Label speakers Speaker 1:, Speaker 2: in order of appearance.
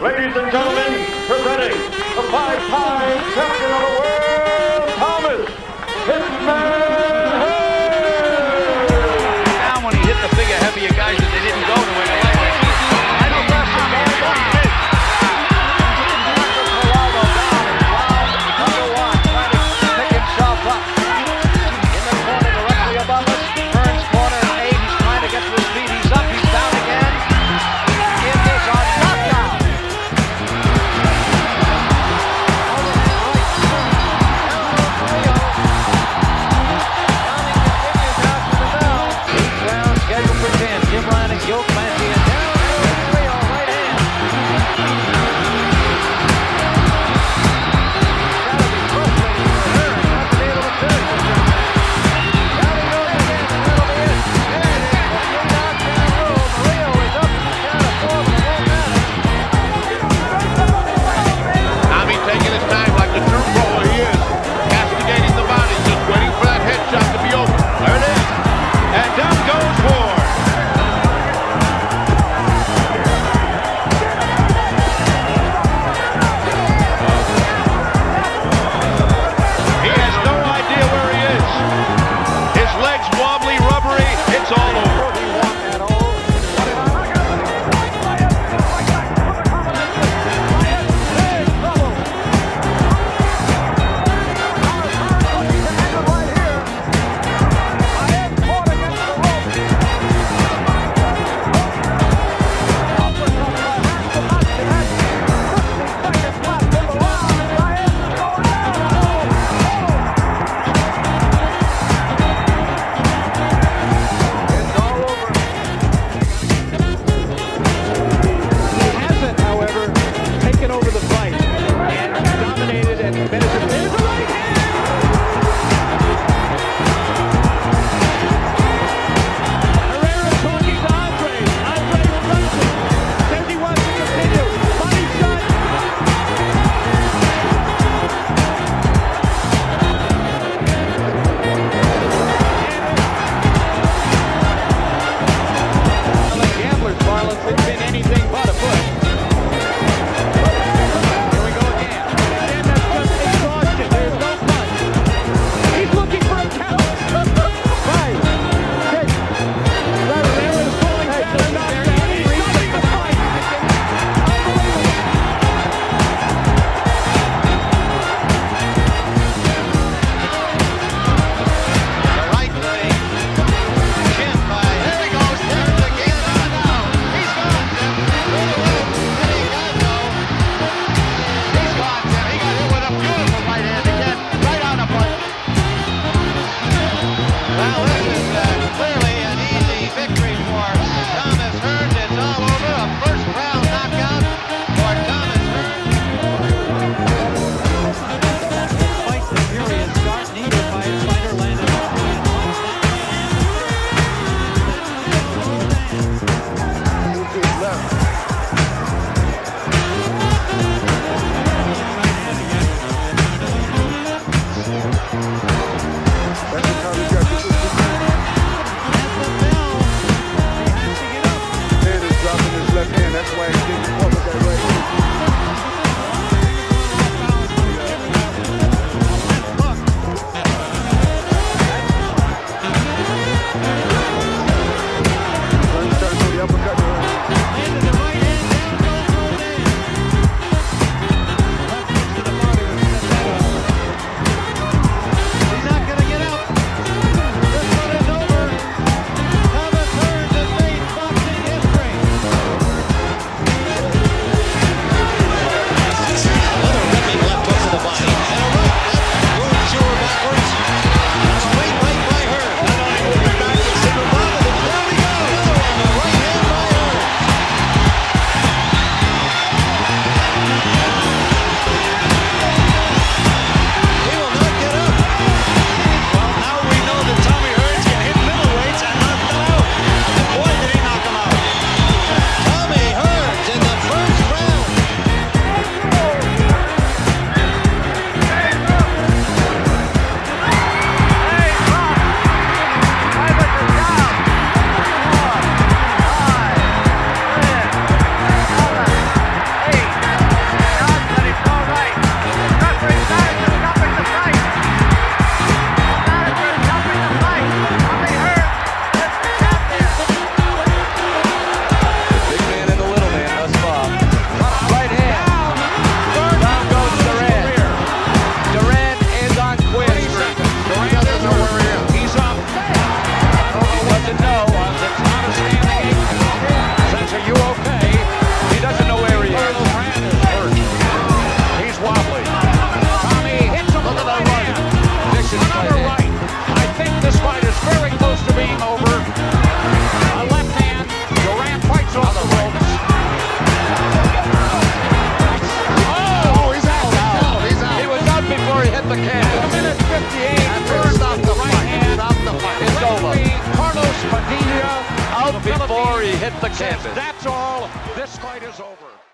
Speaker 1: ladies and gentlemen, presenting the five-time champion of the world.
Speaker 2: Bye. off the can. A minute 58. After stop the right fight. Hand. Stop the
Speaker 3: fight. It's over. Carlos Padilla out before he hit the
Speaker 2: canvas.
Speaker 4: That's all. This fight is over.